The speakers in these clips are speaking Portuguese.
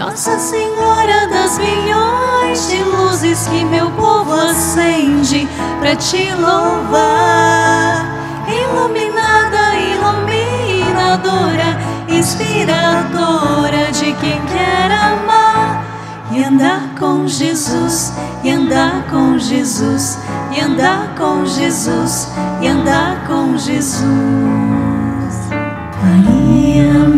Nossa Senhora das milhões de luzes que meu povo acende para te louvar. Iluminada, iluminadora, inspiradora de quem quer amar e andar com Jesus, e andar com Jesus, e andar com Jesus, e andar com Jesus. Maria,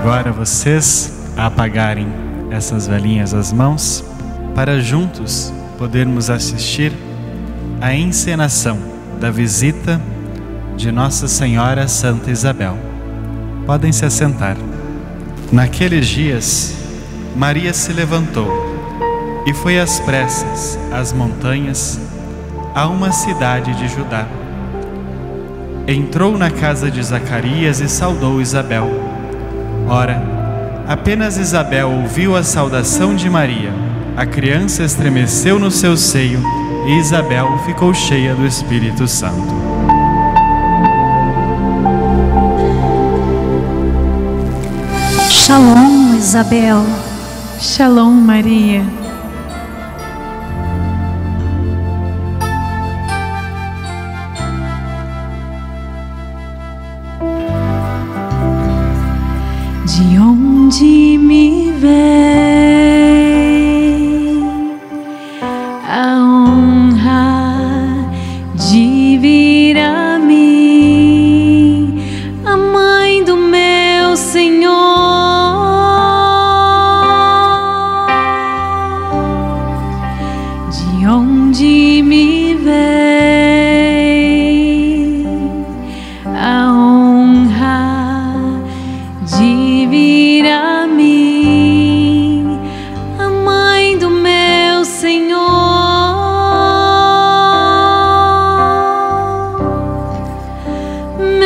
agora vocês a apagarem essas velhinhas as mãos para juntos podermos assistir à encenação da visita de Nossa Senhora Santa Isabel. Podem se assentar. Naqueles dias, Maria se levantou e foi às pressas às montanhas a uma cidade de Judá. Entrou na casa de Zacarias e saudou Isabel. Ora, apenas Isabel ouviu a saudação de Maria. A criança estremeceu no seu seio e Isabel ficou cheia do Espírito Santo. Shalom, Isabel. Shalom, Maria.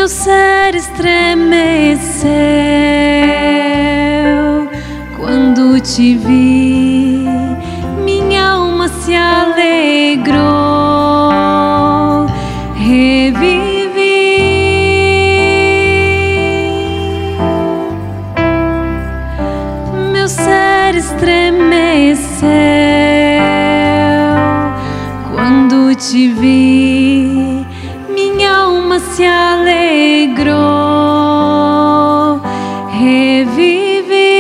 Meu ser estremeceu. Quando te vi, minha alma se alegrou, revivi. Meu ser estremeceu. Quando te vi, minha alma se alegrou, revivi.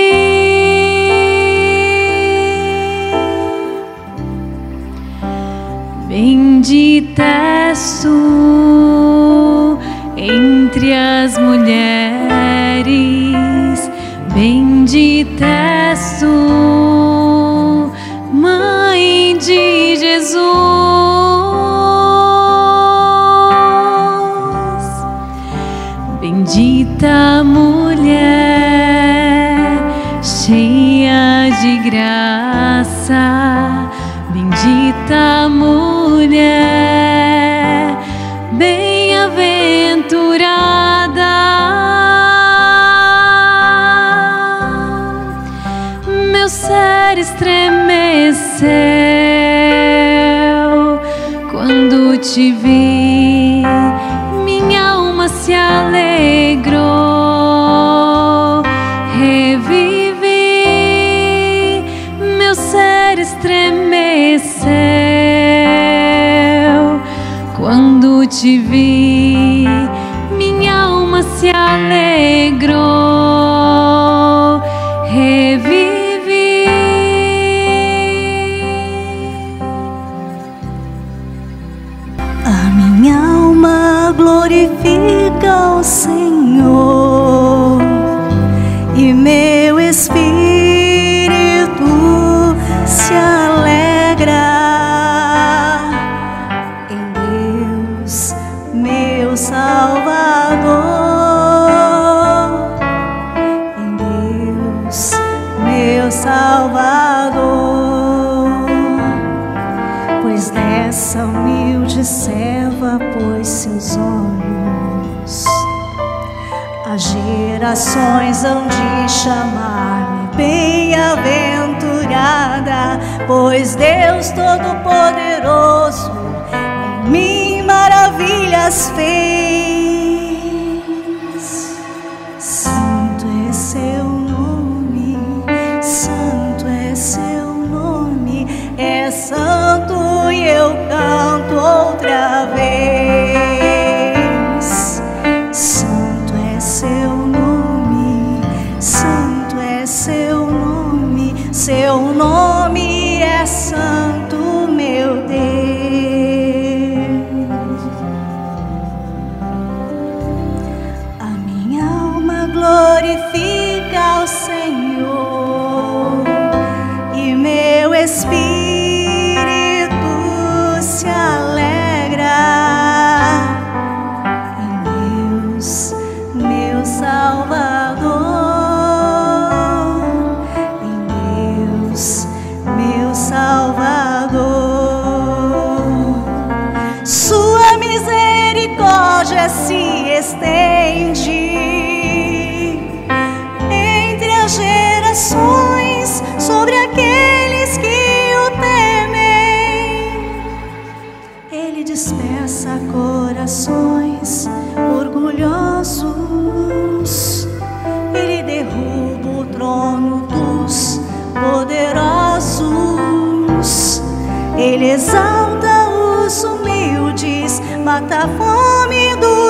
Bendita és tu entre as mulheres, cheia de graça, bendita mulher, bem-aventurada. Meu ser estremeceu quando te vi, minha alma se alegrou, meu Salvador. Em Deus, meu Salvador. Pois dessa humilde serva pôs seus olhos. As gerações hão de chamar-me bem-aventurada, pois Deus Todo-Poderoso maravilhas fez. Misericórdia se estende entre as gerações sobre aqueles que o temem. Ele dispersa corações orgulhosos. Ele derruba o trono dos poderosos. Ele exalta os humildes, mata a fome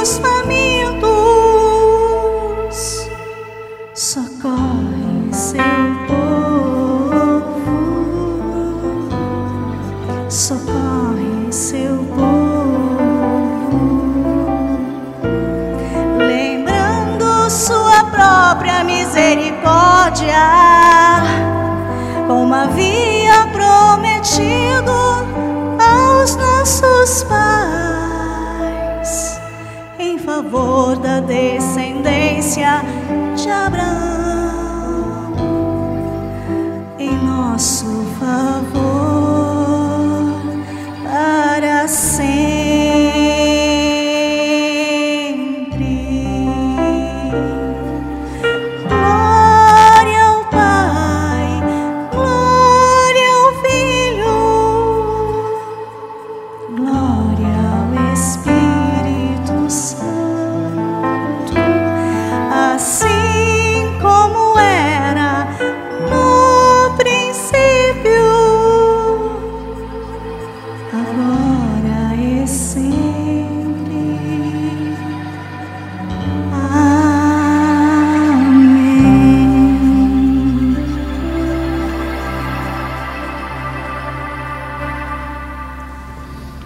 dos famintos. Socorre seu povo. Socorre seu povo lembrando sua própria misericórdia, como havia prometido aos nossos pais, favor da descendência de Abraão, em nosso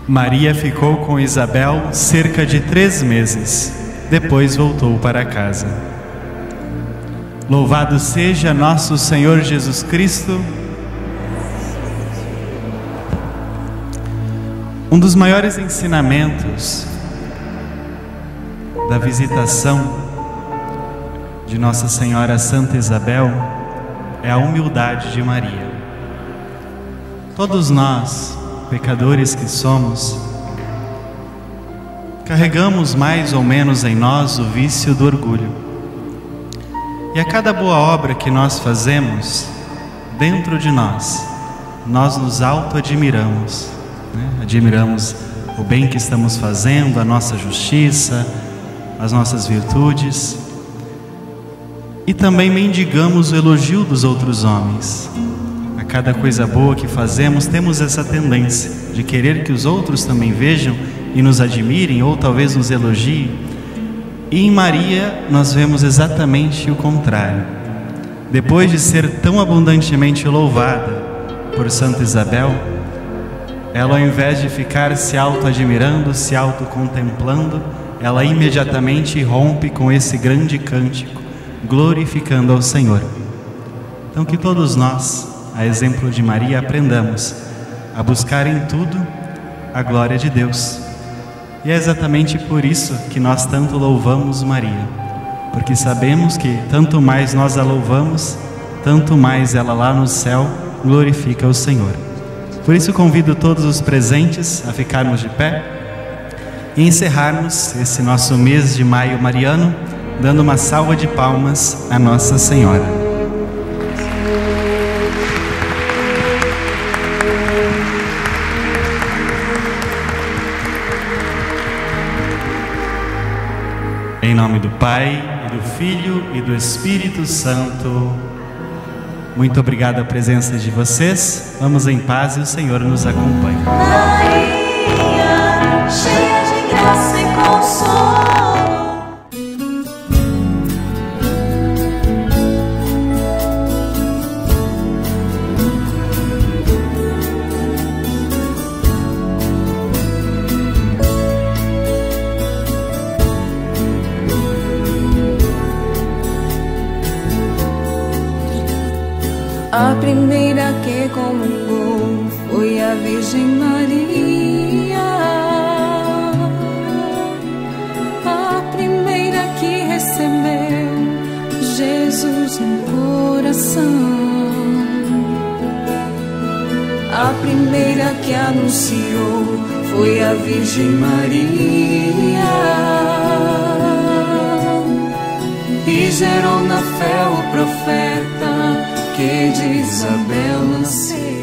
Maria ficou com Isabel cerca de três meses. Depois voltou para casa. Louvado seja nosso Senhor Jesus Cristo. Um dos maiores ensinamentos da visitação de Nossa Senhora Santa Isabel é a humildade de Maria. Todos nós, pecadores que somos, carregamos mais ou menos em nós o vício do orgulho. E a cada boa obra que nós fazemos, dentro de nós, nós nos auto-admiramos. né? Admiramos o bem que estamos fazendo, a nossa justiça, as nossas virtudes. E também mendigamos o elogio dos outros homens. Cada coisa boa que fazemos, temos essa tendência de querer que os outros também vejam e nos admirem, ou talvez nos elogiem. E em Maria nós vemos exatamente o contrário. Depois de ser tão abundantemente louvada por Santa Isabel, ela ao invés de ficar se auto-admirando, se auto-contemplando, ela imediatamente rompe com esse grande cântico, glorificando ao Senhor. Então, que todos nós, a exemplo de Maria, aprendamos a buscar em tudo a glória de Deus. E é exatamente por isso que nós tanto louvamos Maria, porque sabemos que tanto mais nós a louvamos, tanto mais ela lá no céu glorifica o Senhor. Por isso convido todos os presentes a ficarmos de pé e encerrarmos esse nosso mês de maio mariano dando uma salva de palmas a Nossa Senhora. Nome do Pai, e do Filho e do Espírito Santo. Muito obrigado a presença de vocês. Vamos em paz e o Senhor nos acompanhe. Maria, cheia de graça e consolo. A primeira que comungou foi a Virgem Maria. A primeira que recebeu Jesus no coração. A primeira que anunciou foi a Virgem Maria e gerou na fé o profeta que de Isabel nasceu.